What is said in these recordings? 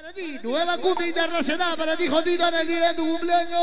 Para ti, nueva cumbia internacional para ti, Jotito, en el día de tu cumpleaños.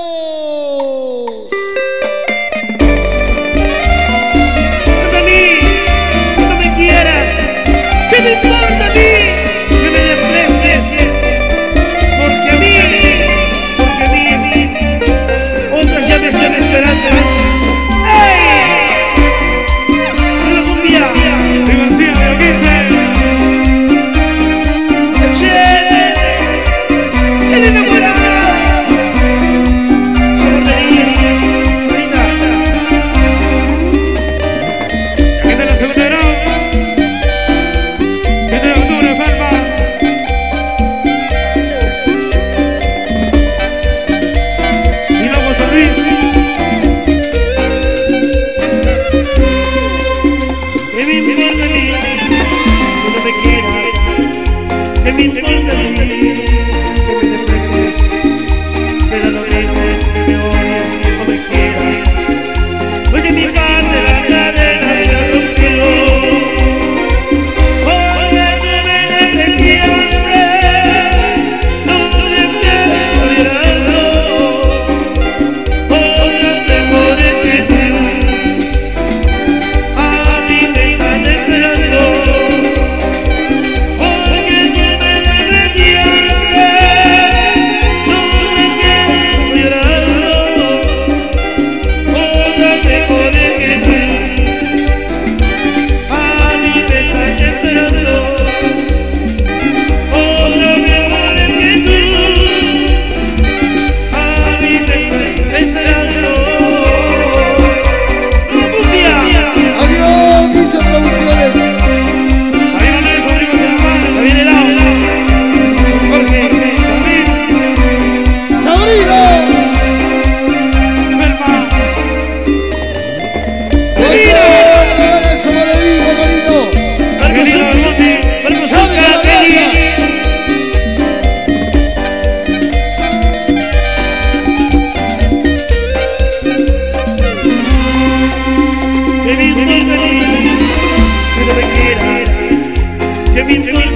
人民之命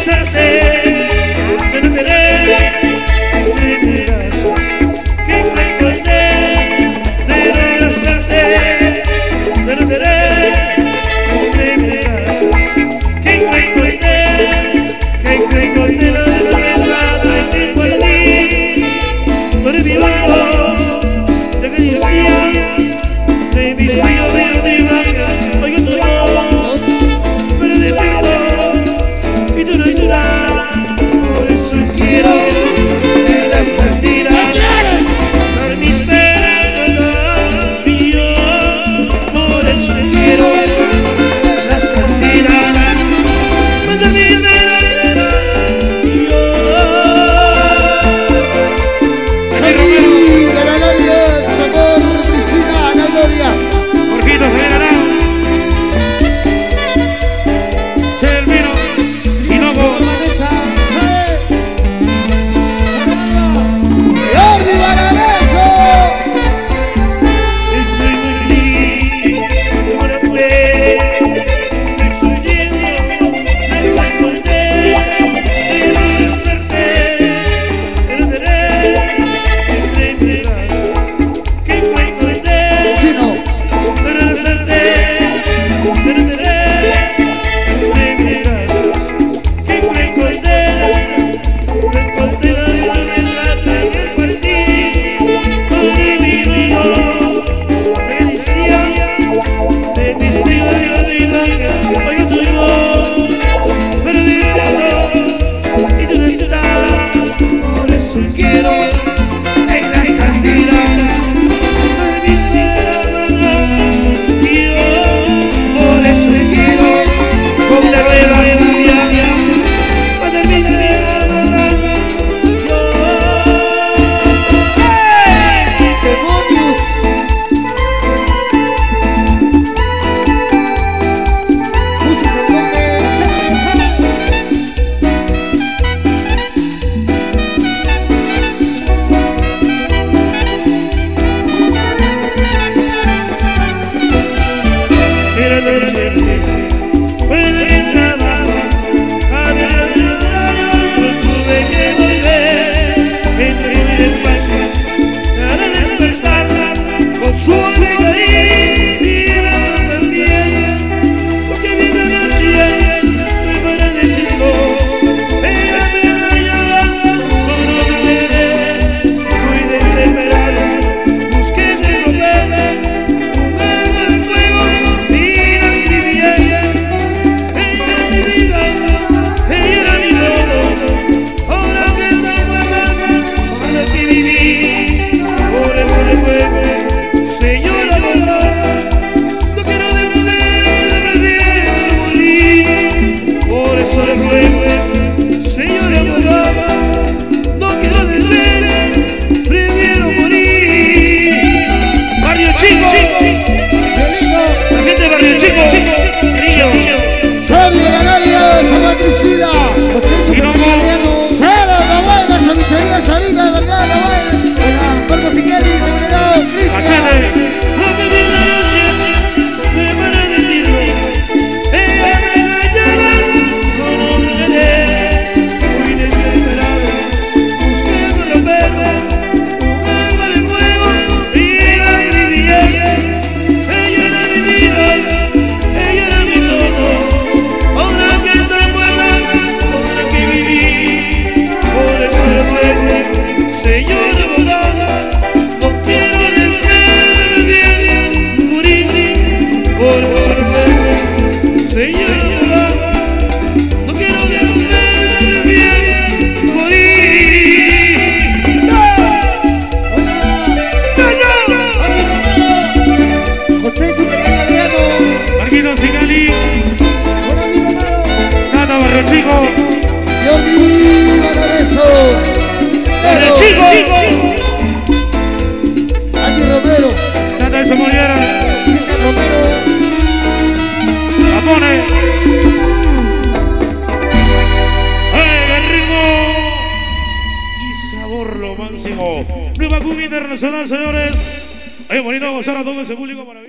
você. Derechigo. Jordi Vanareso. Derechigo. Andy Romero. Tata eso Moliera. Romero. Ramones. ¡Ay, qué rico! Y sabor lo máximo. Nueva Cuba Internacional, señores. Ay, bonito gozar a todo ese público para mí.